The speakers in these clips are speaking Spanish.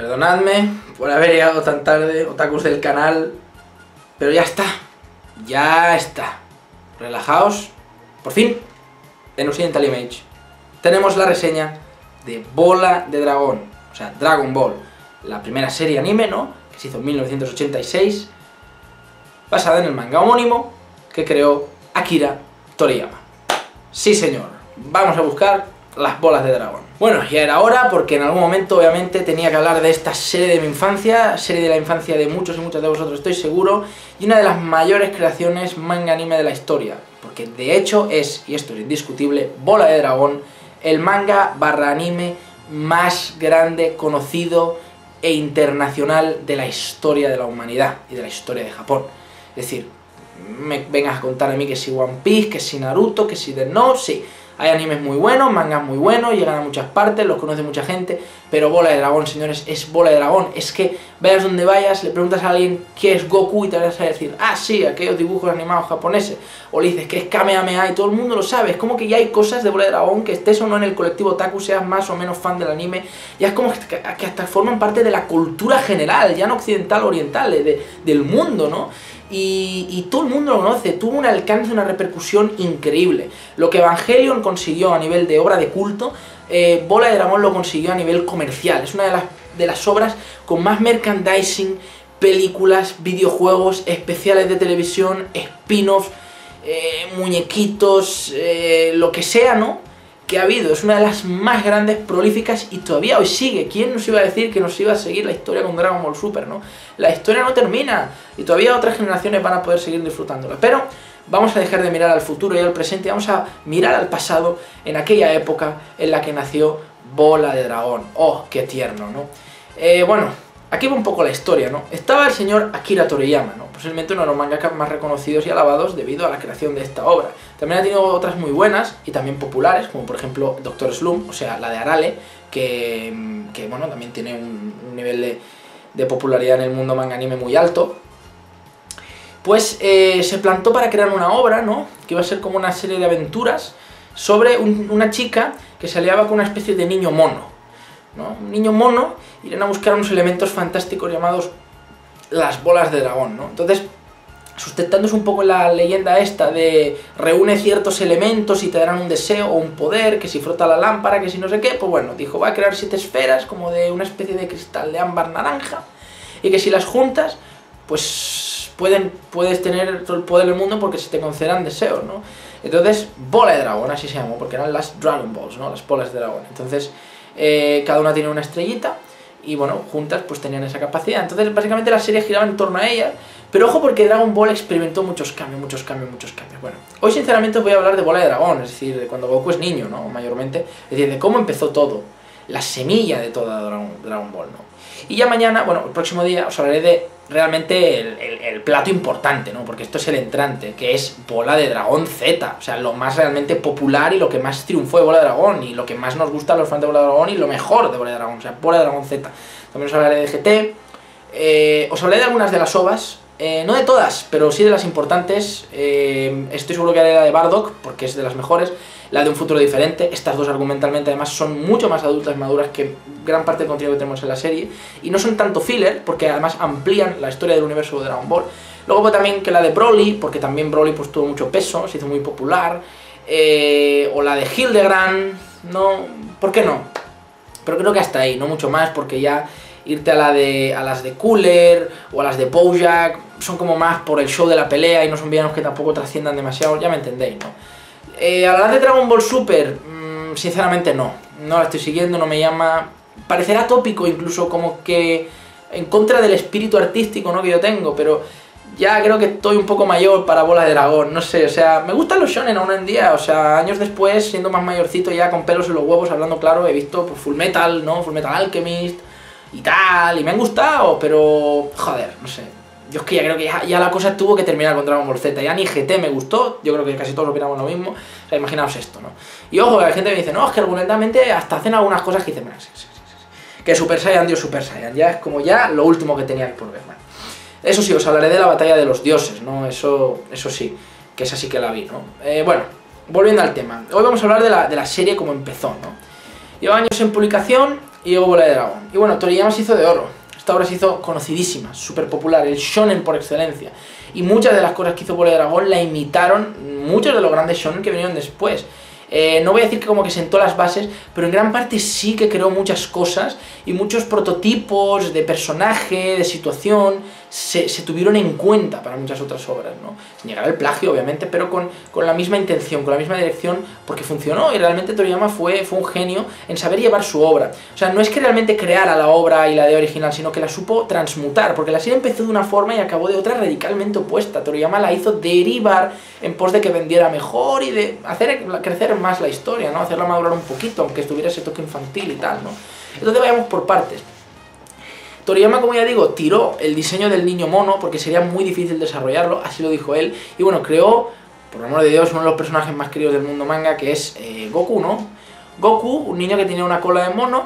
Perdonadme por haber llegado tan tarde, otakus del canal, pero ya está, ya está. Relajaos, por fin, en Occidental Image tenemos la reseña de Bola de Dragón, o sea, Dragon Ball, la primera serie anime, ¿no? Que se hizo en 1986, basada en el manga homónimo que creó Akira Toriyama. Sí señor, vamos a buscar las bolas de dragón. Bueno, ya era hora porque en algún momento obviamente tenía que hablar de esta serie de mi infancia, serie de la infancia de muchos y muchas de vosotros estoy seguro, y una de las mayores creaciones manga anime de la historia, porque de hecho es, y esto es indiscutible, Bola de Dragón, el manga barra anime más grande, conocido e internacional de la historia de la humanidad y de la historia de Japón. Es decir, me vengas a contar a mí que si One Piece, que si Naruto, que si Death Note, sí, hay animes muy buenos, mangas muy buenos, llegan a muchas partes, los conoce mucha gente, pero Bola de Dragón, señores, es Bola de Dragón. Es que vayas donde vayas, le preguntas a alguien qué es Goku y te vas a decir, ah, sí, aquellos dibujos animados japoneses. O le dices que es Kamehameha y todo el mundo lo sabe. Es como que ya hay cosas de Bola de Dragón que estés o no en el colectivo Taku, seas más o menos fan del anime. Ya es como que, hasta forman parte de la cultura general, ya no occidental, oriental, del mundo, ¿no? y, todo el mundo lo conoce, tuvo un alcance, una repercusión increíble. Lo que Evangelion consiguió a nivel de obra de culto, eh, Bola de Dragón lo consiguió a nivel comercial. Es una de las, de las obras con más merchandising, películas, videojuegos, especiales de televisión, spin-offs, eh, muñequitos, eh, lo que sea, ¿no? que ha habido. Es una de las más grandes, prolíficas y todavía hoy sigue. ¿Quién nos iba a decir que nos iba a seguir la historia con Dragon Ball Super, no? La historia no termina y todavía otras generaciones van a poder seguir disfrutándola. Pero vamos a dejar de mirar al futuro y al presente vamos a mirar al pasado en aquella época en la que nació Bola de Dragón. ¡Oh, qué tierno, ¿no? Eh, bueno, aquí va un poco la historia, ¿no? Estaba el señor Akira Toriyama, ¿no? Posiblemente uno de los mangakas más reconocidos y alabados debido a la creación de esta obra. También ha tenido otras muy buenas y también populares, como por ejemplo Doctor Slum, o sea, la de Arale, que, bueno, también tiene un, nivel de, popularidad en el mundo manga anime muy alto. Pues eh, se plantó para crear una obra, ¿no? Que iba a ser como una serie de aventuras sobre una chica que se aliaba con una especie de niño mono. ¿no? Un niño mono, irían a buscar unos elementos fantásticos llamados las bolas de dragón, ¿no? Entonces, sustentándose un poco la leyenda esta de reúne ciertos elementos y te darán un deseo o un poder, que si frota la lámpara, que si no sé qué, pues bueno, dijo, va a crear siete esferas como de una especie de cristal de ámbar naranja, y que si las juntas, pues pueden, puedes tener todo el poder del mundo porque se te concederán deseos, ¿no? Entonces, bola de dragón, así se llamó, porque eran las Dragon Balls, ¿no? Las bolas de dragón. Entonces, eh, cada una tiene una estrellita, y bueno, juntas pues tenían esa capacidad. Entonces básicamente la serie giraba en torno a ella, pero ojo porque Dragon Ball experimentó muchos cambios, muchos cambios, muchos cambios. Bueno, hoy sinceramente os voy a hablar de Bola de Dragón, es decir, de cuando Goku es niño, ¿no? Mayormente, es decir, de cómo empezó todo, la semilla de toda Dragon, Dragon Ball, ¿no? Y ya mañana, bueno, el próximo día os hablaré de realmente el, plato importante, ¿no? Porque esto es el entrante, que es Bola de Dragón Z, o sea, lo más realmente popular y lo que más triunfó de Bola de Dragón, y lo que más nos gusta a los fans de Bola de Dragón y lo mejor de Bola de Dragón, o sea, Bola de Dragón Z. También os hablaré de GT, eh, os hablaré de algunas de las ovas, eh, no de todas, pero sí de las importantes. Eh, estoy seguro que haré la de Bardock, porque es de las mejores. La de un futuro diferente. Estas dos argumentalmente además son mucho más adultas maduras que gran parte del contenido que tenemos en la serie. Y no son tanto filler, porque además amplían la historia del universo de Dragon Ball. Luego pues, también que la de Broly, porque también Broly pues, tuvo mucho peso, se hizo muy popular. Eh, o la de Hildegrand, no, ¿por qué no? Pero creo que hasta ahí, no mucho más, porque ya irte a, la de, a las de Cooler o a las de Bojack, son como más por el show de la pelea y no son villanos que tampoco trasciendan demasiado, ya me entendéis, ¿no? Eh, a la de Dragon Ball Super, mm, sinceramente no, no la estoy siguiendo, no me llama... Parecerá tópico incluso como que en contra del espíritu artístico ¿no? que yo tengo, pero ya creo que estoy un poco mayor para Bola de Dragón, no sé, o sea, me gustan los shonen aún en día, o sea, años después, siendo más mayorcito ya con pelos en los huevos, hablando claro, he visto pues, Full Metal, ¿no? Full Metal Alchemist, y tal, y me han gustado, pero joder, no sé. Yo es que ya creo que ya, la cosa tuvo que terminar con Dragon Ball Z. Ya ni GT me gustó, yo creo que casi todos opinamos lo mismo. O sea, imaginaos esto, ¿no? Y ojo, la gente me dice, no, es que argumentalmente hasta hacen algunas cosas que dicen, sí, sí, sí, que Super Saiyan dio Super Saiyan. Ya es como ya lo último que tenía por ver, Eso sí, os hablaré de la batalla de los dioses, ¿no? Eso, eso sí, que esa sí que la vi, ¿no? Eh, bueno, volviendo al tema. Hoy vamos a hablar de la, serie como empezó, ¿no? Lleva años en publicación, y llegó Bola de Dragón. Y bueno, Toriyama se hizo de oro. Esta obra se hizo conocidísima, súper popular, el shonen por excelencia. Y muchas de las cosas que hizo Bola de Dragón la imitaron muchos de los grandes shonen que vinieron después. Eh, no voy a decir que como que sentó las bases, pero en gran parte sí que creó muchas cosas y muchos prototipos de personaje, de situación, se, tuvieron en cuenta para muchas otras obras, ¿no? Sin llegar al plagio, obviamente, pero con, con, la misma intención, con la misma dirección, porque funcionó y realmente Toriyama fue, fue un genio en saber llevar su obra. O sea, no es que realmente creara la obra y la de original, sino que la supo transmutar, porque la serie empezó de una forma y acabó de otra radicalmente opuesta. Toriyama la hizo derivar en pos de que vendiera mejor y de hacer crecer más la historia, ¿no? Hacerla madurar un poquito, aunque estuviera ese toque infantil y tal, ¿no? Entonces vayamos por partes. Toriyama, como ya digo, tiró el diseño del niño mono porque sería muy difícil desarrollarlo, así lo dijo él, y bueno, creó, por amor de Dios, uno de los personajes más queridos del mundo manga, que es eh, Goku, ¿no? Goku, un niño que tenía una cola de mono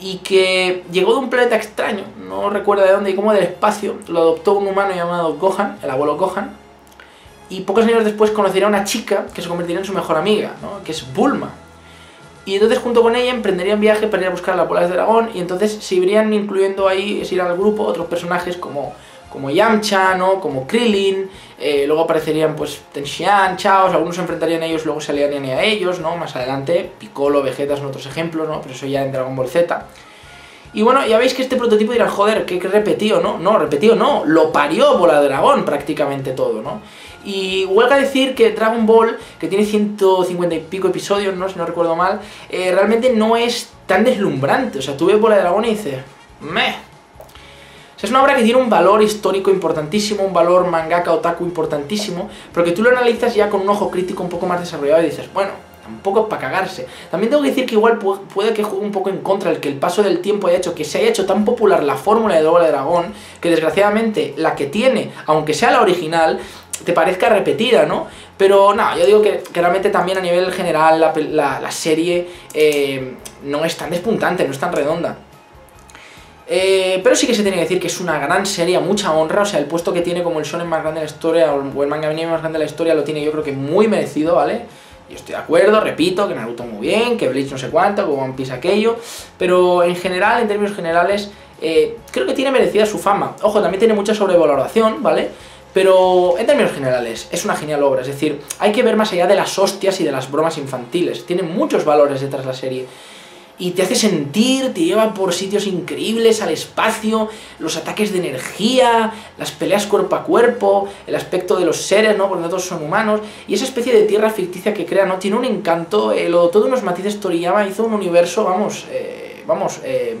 y que llegó de un planeta extraño, no recuerda de dónde y cómo del espacio, lo adoptó un humano llamado Gohan, el abuelo Gohan, y pocos años después conocería a una chica que se convertiría en su mejor amiga, ¿no? que es Bulma. Y entonces junto con ella emprenderían viaje para ir a buscar la bola de dragón y entonces se irían incluyendo ahí, es ir al grupo, otros personajes como, como Yamcha, ¿no? como Krillin, eh, luego aparecerían pues Tenxian, Chaos, algunos se enfrentarían a ellos, luego se aliarían a ellos, ¿no? Más adelante, Piccolo, Vegeta son otros ejemplos, ¿no? Pero eso ya en Dragon Ball Z. Y bueno, ya veis que este prototipo dirá, joder, que, que repetido, ¿no? No, repetido no, lo parió Bola de Dragón prácticamente todo, ¿no? Y huelga decir que Dragon Ball, que tiene 150 y pico episodios, ¿no? si no recuerdo mal, eh, realmente no es tan deslumbrante. O sea, tú ves Bola de Dragón y dices, meh. O sea, es una obra que tiene un valor histórico importantísimo, un valor mangaka otaku importantísimo, pero que tú lo analizas ya con un ojo crítico un poco más desarrollado y dices, bueno, tampoco es para cagarse. También tengo que decir que igual puede que juegue un poco en contra el que el paso del tiempo haya hecho que se haya hecho tan popular la fórmula de de Dragón, que desgraciadamente la que tiene, aunque sea la original, te parezca repetida, ¿no? Pero no, yo digo que, realmente también a nivel general la, serie eh, no es tan despuntante, no es tan redonda. Eh, pero sí que se tiene que decir que es una gran serie, mucha honra, o sea, el puesto que tiene como el shonen más grande de la historia, o el manga anime más grande de la historia, lo tiene yo creo que muy merecido, ¿vale? Yo estoy de acuerdo, repito, que Naruto muy bien, que Bleach no sé cuánto, que One Piece aquello, pero en general, en términos generales, eh, creo que tiene merecida su fama. Ojo, también tiene mucha sobrevaloración, ¿vale? Pero en términos generales, es una genial obra, es decir, hay que ver más allá de las hostias y de las bromas infantiles, tiene muchos valores detrás de la serie. Y te hace sentir, te lleva por sitios increíbles, al espacio, los ataques de energía, las peleas cuerpo a cuerpo, el aspecto de los seres, ¿no? Porque no todos son humanos, y esa especie de tierra ficticia que crea, ¿no? Tiene un encanto, eh, lo, todo unos matices Toriyama hizo un universo, vamos, eh, vamos, eh,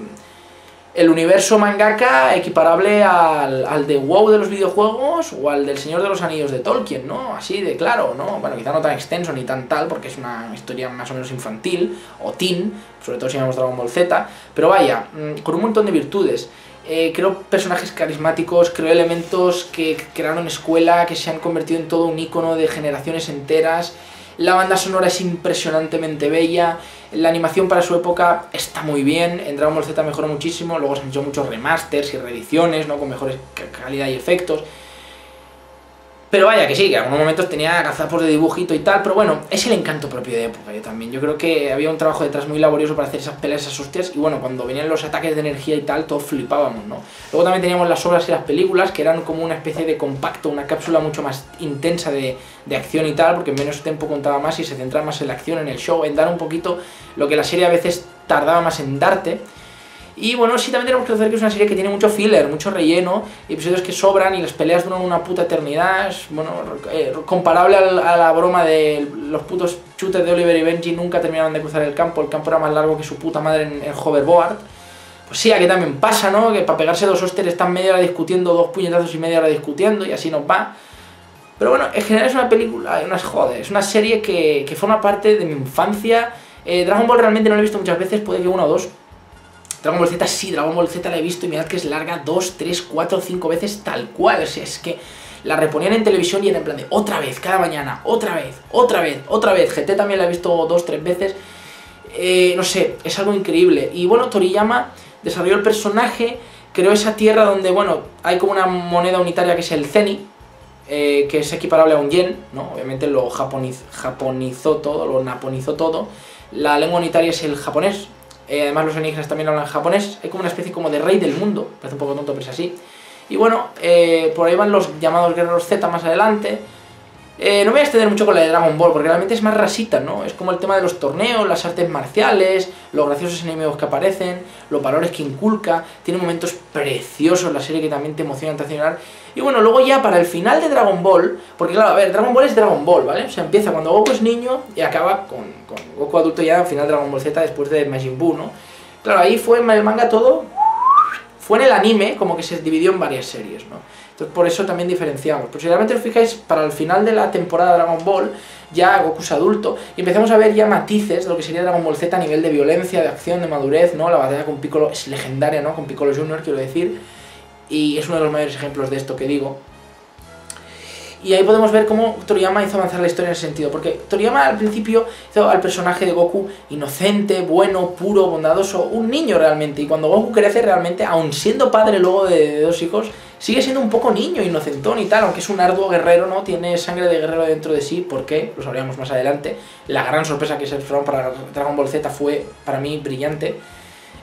el universo mangaka equiparable al, al, de WoW de los videojuegos o al del Señor de los Anillos de Tolkien, ¿no? Así de claro, ¿no? Bueno, quizá no tan extenso ni tan tal, porque es una historia más o menos infantil, o teen, sobre todo si hemos Dragon Ball Z, pero vaya, mm, con un montón de virtudes. Eh, creo personajes carismáticos, creo elementos que crearon escuela, que se han convertido en todo un icono de generaciones enteras, la banda sonora es impresionantemente bella, la animación para su época está muy bien, en Dragon Ball Z mejoró muchísimo, luego se han hecho muchos remasters y reediciones, ¿no? Con mejores calidad y efectos. Pero vaya que sí, que en algunos momentos tenía gazapos de dibujito y tal, pero bueno, es el encanto propio de época yo también. Yo creo que había un trabajo detrás muy laborioso para hacer esas peleas, esas hostias, y bueno, cuando venían los ataques de energía y tal, todos flipábamos, ¿no? Luego también teníamos las obras y las películas, que eran como una especie de compacto, una cápsula mucho más intensa de, de acción y tal, porque en menos tiempo contaba más y se centraba más en la acción, en el show, en dar un poquito lo que la serie a veces tardaba más en darte. Y bueno, sí también tenemos que hacer que es una serie que tiene mucho filler, mucho relleno, episodios que sobran y las peleas duran una puta eternidad. bueno, eh, comparable a la broma de los putos chutes de Oliver y Benji nunca terminaban de cruzar el campo, el campo era más largo que su puta madre en hoverboard. Pues sí, aquí también pasa, ¿no? Que para pegarse dos hosteres están media hora discutiendo, dos puñetazos y media hora discutiendo y así nos va. Pero bueno, en general es una película, una, joder, es una serie que, que forma parte de mi infancia. Eh, Dragon Ball realmente no lo he visto muchas veces, puede que una o dos, Dragon Ball Z sí, Dragon Ball Z la he visto y mirad que es larga 2, 3, 4, 5 veces tal cual. O sea, es que la reponían en televisión y era en plan de otra vez, cada mañana, otra vez, otra vez, otra vez. GT también la he visto 2, 3 veces. Eh, no sé, es algo increíble. Y bueno, Toriyama desarrolló el personaje, creó esa tierra donde, bueno, hay como una moneda unitaria que es el Zeni, eh, que es equiparable a un yen, ¿no? Obviamente lo japonizó todo, lo naponizó todo. La lengua unitaria es el japonés, Eh, además los alienígenas también hablan japonés. Hay como una especie como de rey del mundo. Parece un poco tonto, pero es así. Y bueno, eh, por ahí van los llamados guerreros Z más adelante. Eh, no me voy a extender mucho con la de Dragon Ball, porque realmente es más rasita, ¿no? Es como el tema de los torneos, las artes marciales, los graciosos enemigos que aparecen, los valores que inculca. Tiene momentos preciosos la serie que también te emociona, te hace Y bueno, luego ya para el final de Dragon Ball, porque claro, a ver, Dragon Ball es Dragon Ball, ¿vale? O sea, empieza cuando Goku es niño y acaba con, con Goku adulto ya al final Dragon Ball Z después de Majin Buu, ¿no? Claro, ahí fue en el manga todo... Fue en el anime como que se dividió en varias series, ¿no? Entonces por eso también diferenciamos. Pues si realmente os fijáis, para el final de la temporada de Dragon Ball, ya Goku es adulto, y empezamos a ver ya matices de lo que sería Dragon Ball Z a nivel de violencia, de acción, de madurez, ¿no? La batalla con Piccolo es legendaria, ¿no? Con Piccolo Jr., quiero decir, y es uno de los mayores ejemplos de esto que digo. Y ahí podemos ver cómo Toriyama hizo avanzar la historia en ese sentido. Porque Toriyama al principio hizo al personaje de Goku inocente, bueno, puro, bondadoso, un niño realmente. Y cuando Goku crece realmente, aun siendo padre luego de, dos hijos, sigue siendo un poco niño, inocentón y tal. Aunque es un arduo guerrero, ¿no? Tiene sangre de guerrero dentro de sí. ¿Por qué? Lo sabríamos más adelante. La gran sorpresa que es el para Dragon Ball Z fue para mí brillante.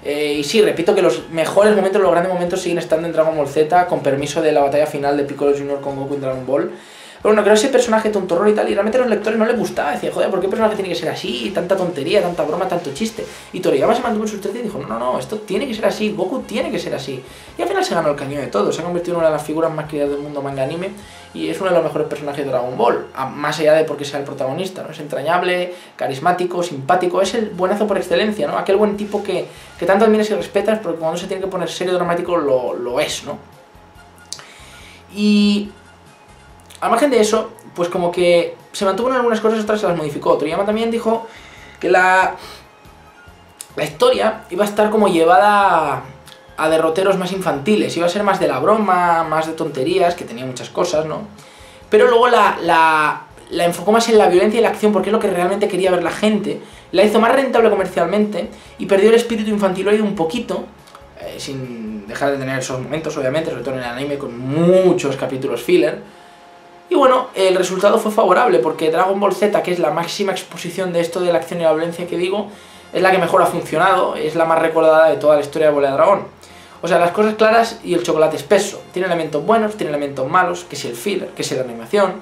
Eh, y sí, repito que los mejores momentos, los grandes momentos siguen estando en Dragon Ball Z, con permiso de la batalla final de Piccolo Jr. con Goku en Dragon Ball. Bueno, creo ese personaje tontorrón y tal, y realmente a los lectores no les gustaba. Decían, joder, ¿por qué el personaje tiene que ser así? Tanta tontería, tanta broma, tanto chiste. Y Toriyama se mantuvo en sus 13 y dijo, no, no, no, esto tiene que ser así, Goku tiene que ser así. Y al final se ganó el cañón de todo, se ha convertido en una de las figuras más queridas del mundo manga anime y es uno de los mejores personajes de Dragon Ball, más allá de porque sea el protagonista, ¿no? Es entrañable, carismático, simpático, es el buenazo por excelencia, ¿no? Aquel buen tipo que, que tanto admiras y respetas, pero cuando se tiene que poner serio dramático lo, lo es, ¿no? Y al margen de eso, pues como que se mantuvo en algunas cosas, otras se las modificó. Toriyama también dijo que la, la historia iba a estar como llevada a, derroteros más infantiles, iba a ser más de la broma, más de tonterías, que tenía muchas cosas, ¿no? Pero luego la, la, enfocó más en la violencia y la acción porque es lo que realmente quería ver la gente, la hizo más rentable comercialmente y perdió el espíritu infantil infantiloide un poquito, eh, sin dejar de tener esos momentos, obviamente, sobre todo en el anime con muchos capítulos filler, y bueno, el resultado fue favorable porque Dragon Ball Z, que es la máxima exposición de esto de la acción y la violencia que digo, es la que mejor ha funcionado, es la más recordada de toda la historia de Bola de Dragón. O sea, las cosas claras y el chocolate espeso. Tiene elementos buenos, tiene elementos malos, que si el filler, que si la animación,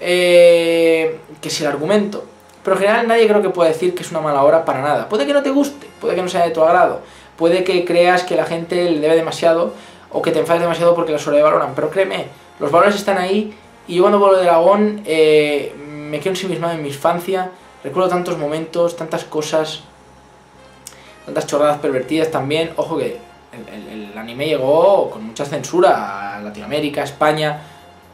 eh, que si el argumento. Pero en general nadie creo que pueda decir que es una mala obra para nada. Puede que no te guste, puede que no sea de tu agrado, puede que creas que la gente le debe demasiado o que te enfades demasiado porque la sobrevaloran, pero créeme, los valores están ahí y yo cuando vuelo de Dragón eh, me quedo ensimismado en mi infancia, recuerdo tantos momentos, tantas cosas, tantas chorradas pervertidas también. Ojo que el, anime llegó con mucha censura a Latinoamérica, España,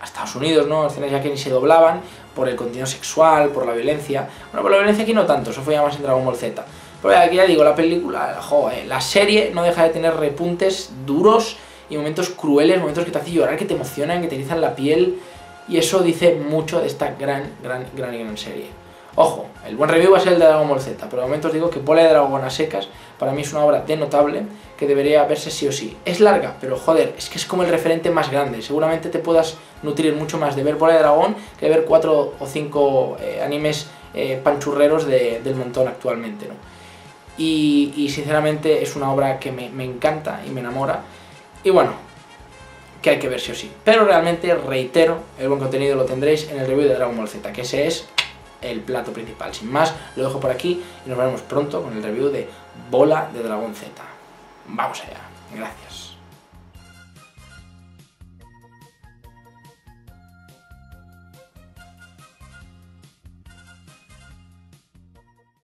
a Estados Unidos, ¿no? Escenas ya que ni se doblaban por el contenido sexual, por la violencia. Bueno, por la violencia aquí no tanto, eso fue ya más en Dragon Ball Z. Pero aquí ya digo, la película, joder, la serie no deja de tener repuntes duros y momentos crueles, momentos que te hacen llorar, que te emocionan, que te erizan la piel. Y eso dice mucho de esta gran, gran, gran, gran serie. Ojo, el buen review va a ser el de Dragon Ball Z, pero de momento os digo que Bola de Dragón a secas para mí es una obra de notable que debería verse sí o sí. Es larga, pero joder, es que es como el referente más grande. Seguramente te puedas nutrir mucho más de ver Bola de Dragón que de ver cuatro o cinco eh, animes eh, panchurreros del montón actualmente. ¿no? Y, sinceramente es una obra que me, me encanta y me enamora. Y bueno, que hay que ver sí o sí. Pero realmente, reitero, el buen contenido lo tendréis en el review de Dragon Ball Z, que ese es el plato principal. Sin más, lo dejo por aquí y nos veremos pronto con el review de Bola de Dragon Z. Vamos allá. Gracias.